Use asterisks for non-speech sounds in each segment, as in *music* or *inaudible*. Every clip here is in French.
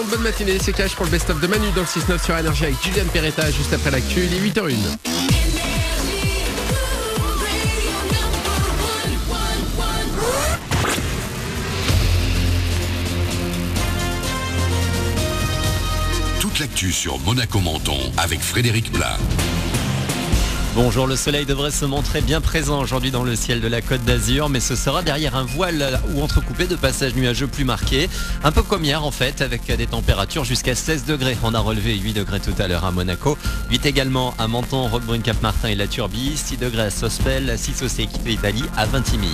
bonne matinée, c'est Cash pour le best-of de Manu dans le 6-9 sur Énergie avec Julian Peretta juste après l'actu, il est 8h01. Toute l'actu sur Monaco Menton avec Frédéric Plat. Bonjour, le soleil devrait se montrer bien présent aujourd'hui dans le ciel de la Côte d'Azur, mais ce sera derrière un voile ou entrecoupé de passages nuageux plus marqués, un peu comme hier en fait, avec des températures jusqu'à 16 degrés. On a relevé 8 degrés tout à l'heure à Monaco, 8 également à Menton, Roquebrune, Cap-Martin et la Turbie, 6 degrés à Sospel, 6 aussi à Italie à Vintimille.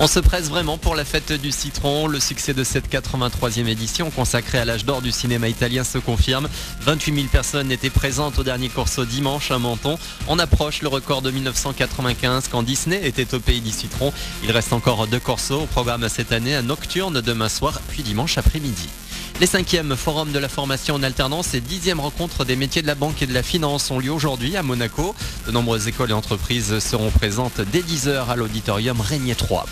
On se presse vraiment pour la fête du citron. Le succès de cette 83e édition consacrée à l'âge d'or du cinéma italien se confirme. 28 000 personnes étaient présentes au dernier corso dimanche à Menton. On approche le record de 1995 quand Disney était au pays du citron. Il reste encore deux corsos au programme cette année, un nocturne demain soir puis dimanche après-midi. Les cinquièmes forums de la formation en alternance et dixième rencontre des métiers de la banque et de la finance ont lieu aujourd'hui à Monaco. De nombreuses écoles et entreprises seront présentes dès 10h à l'auditorium Régnier 3.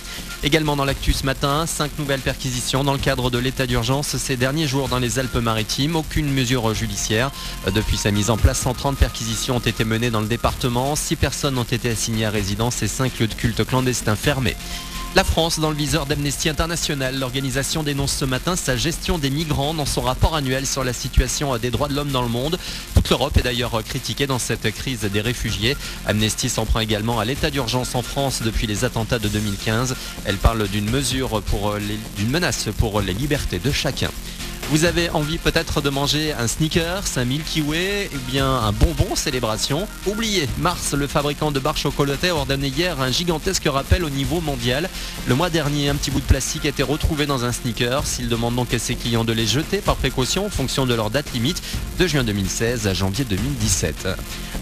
Également dans l'actu ce matin, cinq nouvelles perquisitions dans le cadre de l'état d'urgence ces derniers jours dans les Alpes-Maritimes. Aucune mesure judiciaire. Depuis sa mise en place, 130 perquisitions ont été menées dans le département. Six personnes ont été assignées à résidence et cinq lieux de culte clandestins fermés. La France dans le viseur d'Amnesty International. L'organisation dénonce ce matin sa gestion des migrants dans son rapport annuel sur la situation des droits de l'homme dans le monde. Toute l'Europe est d'ailleurs critiquée dans cette crise des réfugiés. Amnesty s'en prend également à l'état d'urgence en France depuis les attentats de 2015. Elle parle d'une mesure menace pour les libertés de chacun. Vous avez envie peut-être de manger un sneakers, un Milky Way, ou bien un bonbon célébration Oubliez, Mars, le fabricant de barres chocolatées, a ordonné hier un gigantesque rappel au niveau mondial. Le mois dernier, un petit bout de plastique a été retrouvé dans un sneaker. S'il demande donc à ses clients de les jeter par précaution en fonction de leur date limite, de juin 2016 à janvier 2017.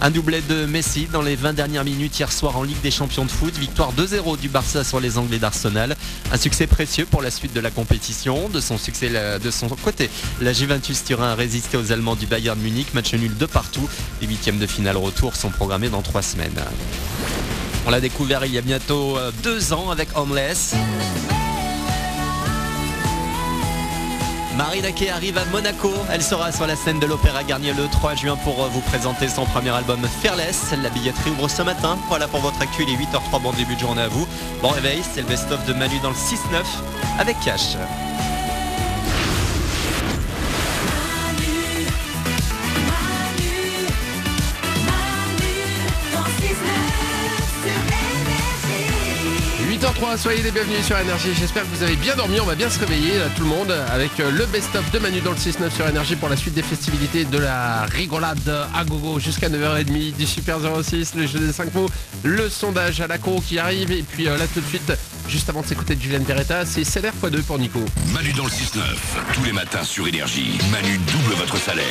Un doublé de Messi dans les 20 dernières minutes hier soir en Ligue des Champions de foot. Victoire 2-0 du Barça sur les Anglais d'Arsenal. Un succès précieux pour la suite de la compétition. De son succès, de son côté, la Juventus Turin a résisté aux Allemands du Bayern Munich, match nul de partout. Les huitièmes de finale retour sont programmés dans trois semaines. On l'a découvert il y a bientôt euh, deux ans avec Homeless. Marie Daquet arrive à Monaco. Elle sera sur la scène de l'Opéra Garnier le 3 juin pour euh, vous présenter son premier album Fearless. La billetterie ouvre ce matin. Voilà pour votre actu, il est 8h03, bon début de journée à vous. Bon réveil, c'est le best-of de Manu dans le 6-9 avec Cash. 8h03, soyez les bienvenus sur Énergie. J'espère que vous avez bien dormi. On va bien se réveiller, là, tout le monde, avec euh, le best-of de Manu dans le 6-9 sur Énergie pour la suite des festivités de la rigolade à gogo jusqu'à 9h30 du Super 06, le jeu des 5 mots, le sondage à la con qui arrive. Et puis euh, là, tout de suite, juste avant de s'écouter de Julien Peretta, c'est salaire x2 pour Nico. Manu dans le 6-9, tous les matins sur Énergie. Manu double votre salaire.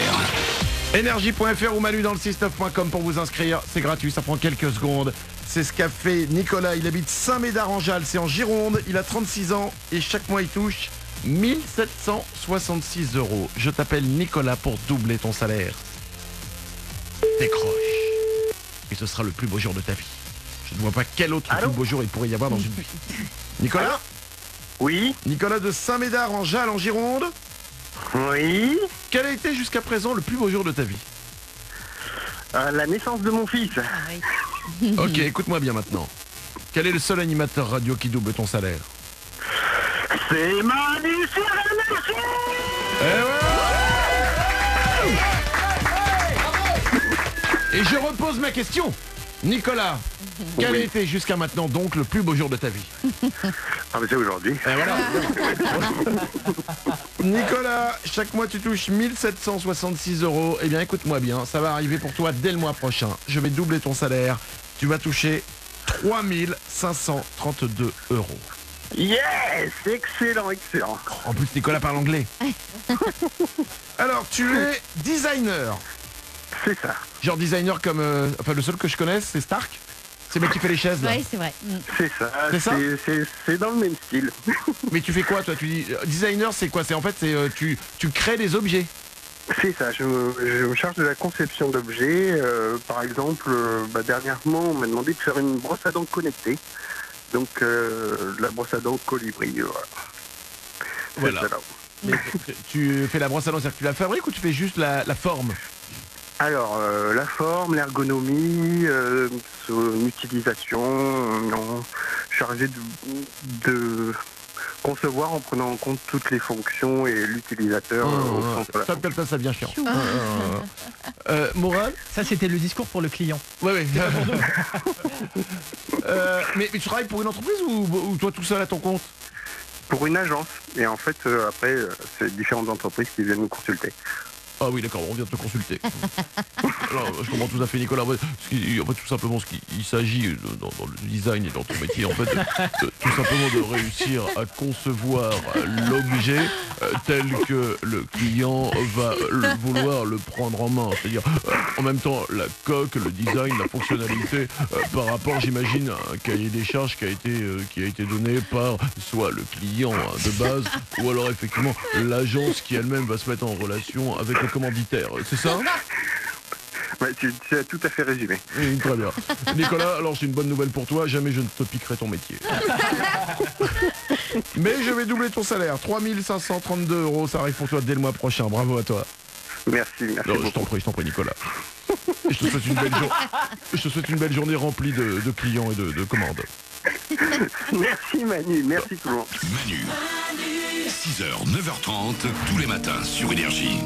Énergie.fr ou manu dans le 69.com pour vous inscrire. C'est gratuit, ça prend quelques secondes. C'est ce qu'a fait Nicolas. Il habite Saint-Médard-en-Jalles, c'est en Gironde. Il a 36 ans et chaque mois il touche 1766 euros. Je t'appelle Nicolas pour doubler ton salaire. Décroche. Et ce sera le plus beau jour de ta vie. Je ne vois pas quel autre plus beau jour il pourrait y avoir dans une vie. Nicolas Oui, Nicolas de Saint-Médard-en-Jalles en Gironde. oui. Quel a été jusqu'à présent le plus beau jour de ta vie? Euh, la naissance de mon fils. *laughs* Ok, écoute-moi bien maintenant. Quel est le seul animateur radio qui double ton salaire C'est Manu sur Énergie Et je repose ma question. Nicolas, quel a été jusqu'à maintenant donc le plus beau jour de ta vie Ah mais c'est aujourd'hui. Et voilà. *laughs* Nicolas, chaque mois tu touches 1766 euros. Eh bien écoute-moi bien, ça va arriver pour toi dès le mois prochain. Je vais doubler ton salaire. Tu vas toucher 3532 euros. Yes Excellent, excellent. En plus Nicolas parle anglais. *laughs* Alors tu es designer. C'est ça. Genre designer comme... euh, enfin le seul que je connaisse c'est Stark. C'est le mec qui fait les chaises là. Ouais, c'est vrai. Mm. C'est ça. C'est ça dans le même style. *laughs* Mais tu fais quoi toi? Tu dis, euh, Designer c'est quoi? C'est en fait c'est euh, tu, tu crées des objets. C'est ça. Je me, je me charge de la conception d'objets. Euh, par exemple, euh, bah, dernièrement, on m'a demandé de faire une brosse à dents connectée. Donc, euh, la brosse à dents colibri. voilà. Mais tu fais la brosse à dents, c'est-à-dire que tu la fabriques ou tu fais juste la, la forme? Alors, euh, la forme, l'ergonomie, euh, son utilisation, euh, non, chargé de, de concevoir en prenant en compte toutes les fonctions et l'utilisateur euh, au Ah, sens de la ça, ça, ça devient chiant. Ah. *laughs* Euh, Moral Ça, c'était le discours pour le client. Ouais, ouais. *laughs* Euh, mais, mais tu travailles pour une entreprise ou, ou toi tout seul à ton compte? Pour une agence. Et en fait, euh, après, euh, c'est différentes entreprises qui viennent nous consulter. Ah oui, d'accord, on vient de te consulter. *laughs* Alors, je comprends tout à fait, Nicolas. En fait, ce qui- en fait, tout simplement, ce qu'il s'agit euh, dans, dans le design et dans ton métier, en fait, de- de- tout simplement de réussir à concevoir l'objet euh, tel que le client va le- vouloir le prendre en main. C'est-à-dire, euh, en même temps, la coque, le design, la fonctionnalité, euh, par rapport, j'imagine, à un cahier des charges qui a été, qui a été donné par soit le client hein, de base, ou alors effectivement l'agence qui elle-même va se mettre en relation avec le commanditaire. C'est ça? Ouais, tu, tu as tout à fait résumé. Oui, Très bien. Nicolas, alors j'ai une bonne nouvelle pour toi, jamais je ne te piquerai ton métier. *laughs* Mais je vais doubler ton salaire, 3532 euros, ça arrive pour toi dès le mois prochain, bravo à toi. Merci, merci Non, je t'en prie, je t'en prie Nicolas. Et je te souhaite une belle, jour- je te souhaite une belle journée remplie de, de clients et de, de commandes. Merci Manu, merci tout le monde. Manu. 6h, 9h30, tous les matins sur Énergie.